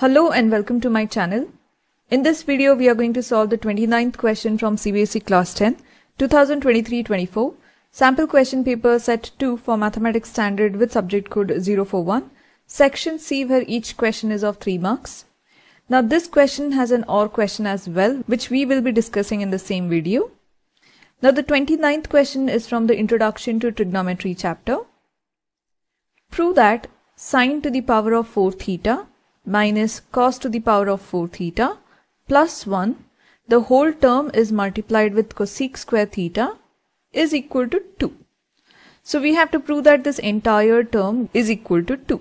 Hello and welcome to my channel. In this video, we are going to solve the 29th question from CBSE Class 10, 2023-24, sample question paper set 2 for Mathematics Standard with subject code 041, section C where each question is of 3 marks. Now this question has an OR question as well, which we will be discussing in the same video. Now the 29th question is from the Introduction to Trigonometry chapter. Prove that sine to the power of 4 theta minus cos to the power of 4 theta plus 1, the whole term is multiplied with cosec square theta is equal to 2. So we have to prove that this entire term is equal to 2.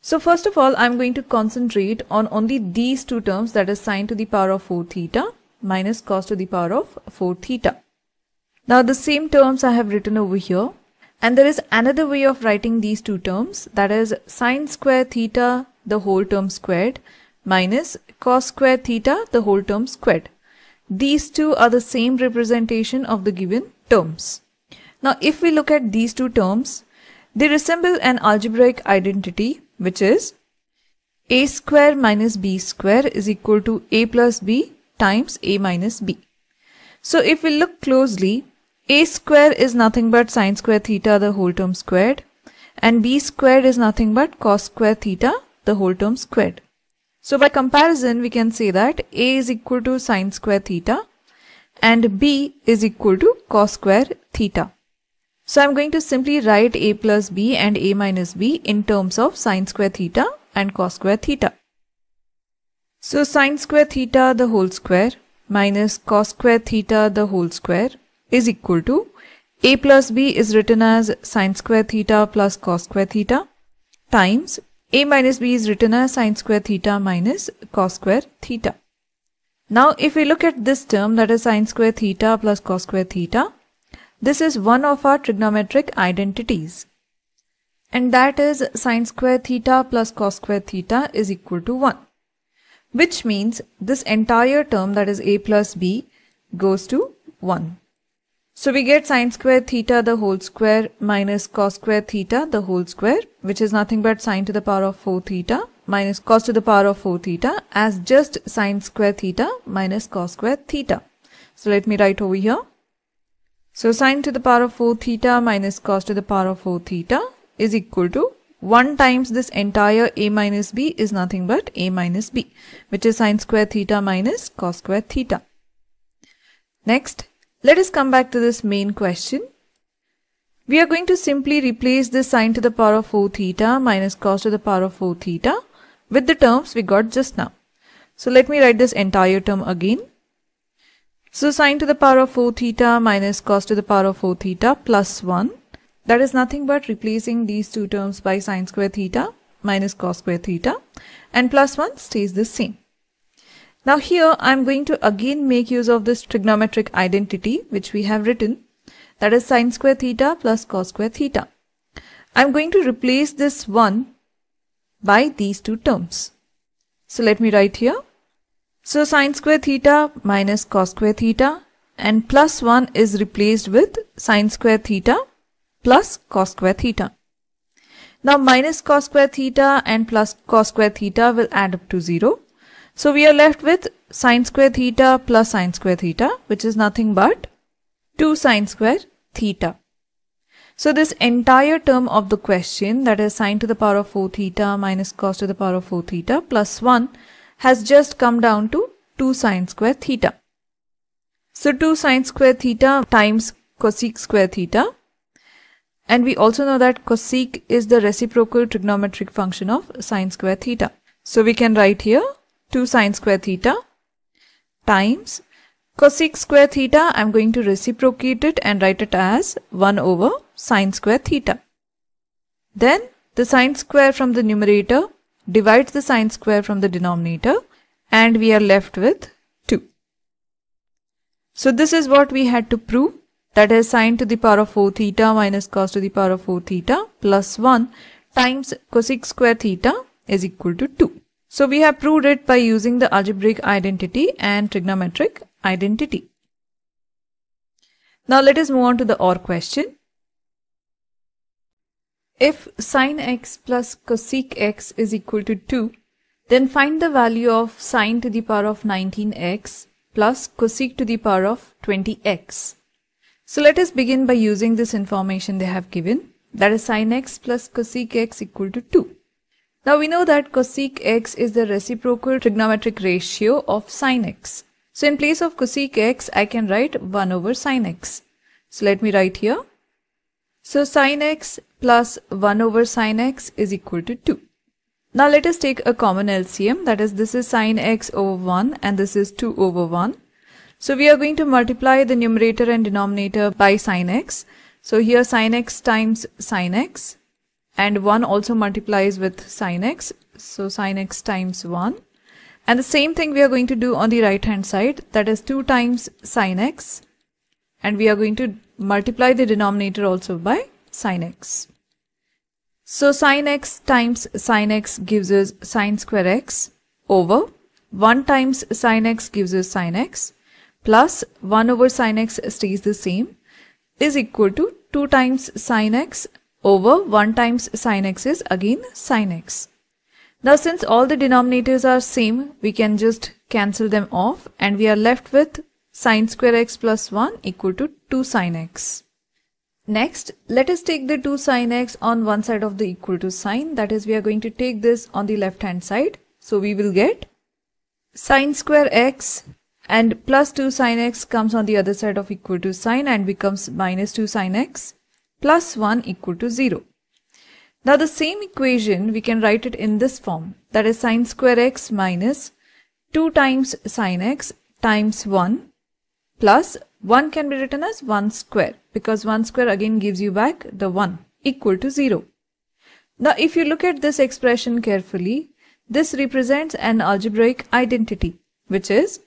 So first of all, I'm going to concentrate on only these two terms that is sine to the power of 4 theta minus cos to the power of 4 theta. Now the same terms I have written over here and there is another way of writing these two terms that is sine square theta the whole term squared minus cos square theta the whole term squared. These two are the same representation of the given terms. Now if we look at these two terms, they resemble an algebraic identity which is a square minus b square is equal to a plus b times a minus b. So if we look closely, a square is nothing but sine square theta the whole term squared and b squared is nothing but cos square theta the whole term squared. So by comparison we can say that a is equal to sine square theta and b is equal to cos square theta. So I'm going to simply write a plus b and a minus b in terms of sine square theta and cos square theta. So sine square theta the whole square minus cos square theta the whole square is equal to a plus b is written as sine square theta plus cos square theta times a minus b is written as sine square theta minus cos square theta. Now if we look at this term that is sine square theta plus cos square theta, this is one of our trigonometric identities. And that is sine square theta plus cos square theta is equal to 1. Which means this entire term that is a plus b goes to 1. So we get sine square theta the whole square minus cos square theta the whole square which is nothing but sine to the power of 4 theta minus cos to the power of 4 theta as just sine square theta minus cos square theta. So let me write over here. So sine to the power of 4 theta minus cos to the power of 4 theta is equal to 1 times this entire a minus b is nothing but a minus b which is sine square theta minus cos square theta. Next let us come back to this main question. We are going to simply replace this sine to the power of 4 theta minus cos to the power of 4 theta with the terms we got just now. So let me write this entire term again. So sine to the power of 4 theta minus cos to the power of 4 theta plus 1. That is nothing but replacing these two terms by sine square theta minus cos square theta and plus 1 stays the same. Now here I'm going to again make use of this trigonometric identity which we have written that is sine square theta plus cos square theta. I'm going to replace this 1 by these two terms. So let me write here. So sine square theta minus cos square theta and plus 1 is replaced with sine square theta plus cos square theta. Now minus cos square theta and plus cos square theta will add up to 0 so we are left with sine square theta plus sine square theta, which is nothing but 2 sine square theta. So this entire term of the question that is sine to the power of 4 theta minus cos to the power of 4 theta plus 1 has just come down to 2 sine square theta. So 2 sine square theta times cosec square theta. And we also know that cosec is the reciprocal trigonometric function of sine square theta. So we can write here 2 sine square theta times cosec square theta I'm going to reciprocate it and write it as 1 over sine square theta. Then the sine square from the numerator divides the sine square from the denominator and we are left with 2. So this is what we had to prove that is sine to the power of 4 theta minus cos to the power of 4 theta plus 1 times cosec square theta is equal to 2. So we have proved it by using the algebraic identity and trigonometric identity. Now let us move on to the OR question. If sine x plus cosec x is equal to 2, Then find the value of sine to the power of 19x plus cosec to the power of 20x. So let us begin by using this information they have given that is sine x plus cosec x equal to 2. Now we know that cosec x is the reciprocal trigonometric ratio of sine x. So in place of cosec x I can write 1 over sine x. So let me write here. So sine x plus 1 over sine x is equal to 2. Now let us take a common LCM that is this is sine x over 1 and this is 2 over 1. So we are going to multiply the numerator and denominator by sine x. So here sine x times sine x and 1 also multiplies with sine x. So sine x times 1. And the same thing we are going to do on the right hand side that is 2 times sine x and we are going to multiply the denominator also by sine x. So sine x times sine x gives us sine square x over 1 times sine x gives us sine x plus 1 over sine x stays the same is equal to 2 times sine x over 1 times sine x is again sine x. Now since all the denominators are same, we can just cancel them off and we are left with sine square x plus 1 equal to 2 sine x. Next, let us take the 2 sine x on one side of the equal to sign. That is, we are going to take this on the left hand side. So we will get sine square x and plus 2 sine x comes on the other side of equal to sign and becomes minus 2 sine x plus 1 equal to 0. Now the same equation we can write it in this form that is sine square x minus 2 times sine x times 1 plus 1 can be written as 1 square because 1 square again gives you back the 1 equal to 0. Now if you look at this expression carefully, this represents an algebraic identity which is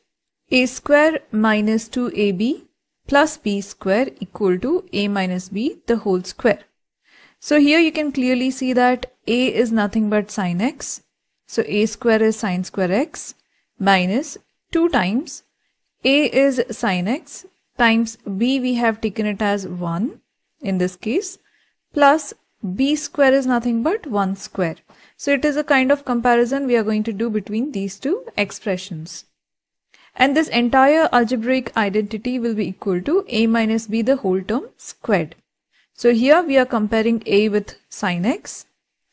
a square minus 2ab plus b square equal to a minus b the whole square. So here you can clearly see that a is nothing but sine x. So a square is sine square x minus 2 times a is sine x times b we have taken it as 1 in this case plus b square is nothing but 1 square. So it is a kind of comparison we are going to do between these two expressions. And this entire algebraic identity will be equal to a minus b the whole term squared. So here we are comparing a with sine x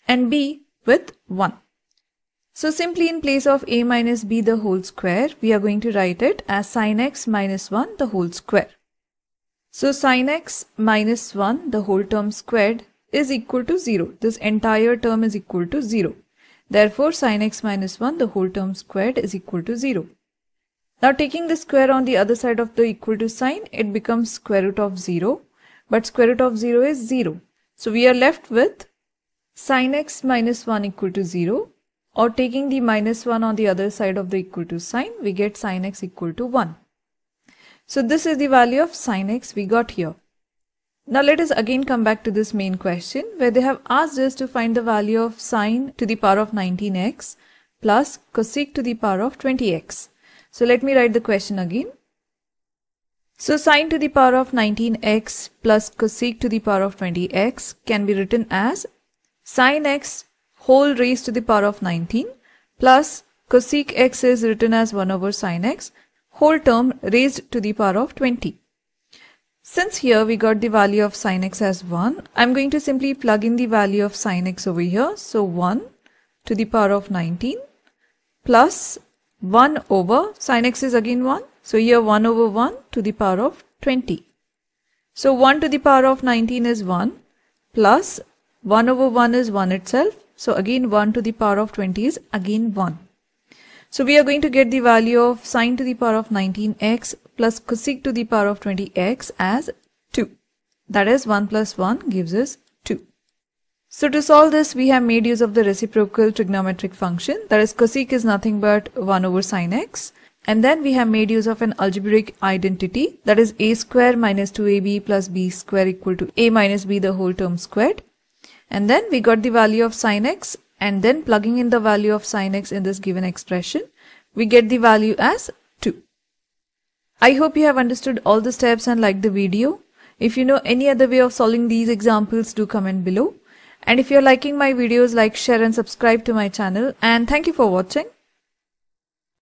and b with 1. So simply in place of a minus b the whole square, we are going to write it as sine x minus 1 the whole square. So sine x minus 1 the whole term squared is equal to 0. This entire term is equal to 0. Therefore sine x minus 1 the whole term squared is equal to 0. Now taking the square on the other side of the equal to sign, it becomes square root of 0. But square root of 0 is 0. So we are left with sin x minus 1 equal to 0 or taking the minus 1 on the other side of the equal to sign, we get sin x equal to 1. So this is the value of sin x we got here. Now let us again come back to this main question where they have asked us to find the value of sine to the power of 19x plus cosec to the power of 20x. So let me write the question again. So sine to the power of 19x plus cosec to the power of 20x can be written as sine x whole raised to the power of 19 plus cosec x is written as 1 over sine x whole term raised to the power of 20. Since here we got the value of sine x as 1, I'm going to simply plug in the value of sine x over here. So 1 to the power of 19 plus 1 over sine x is again 1. So here 1 over 1 to the power of 20. So 1 to the power of 19 is 1 plus 1 over 1 is 1 itself so again 1 to the power of 20 is again 1. So we are going to get the value of sine to the power of 19x plus cosec to the power of 20x as 2. That is 1 plus 1 gives us 2. So to solve this, we have made use of the reciprocal trigonometric function. That is cosec is nothing but 1 over sine x. And then we have made use of an algebraic identity that is a square minus 2ab plus b square equal to a minus b the whole term squared. And then we got the value of sine x and then plugging in the value of sine x in this given expression, we get the value as 2. I hope you have understood all the steps and liked the video. If you know any other way of solving these examples, do comment below. And if you're liking my videos, like, share and subscribe to my channel. And thank you for watching.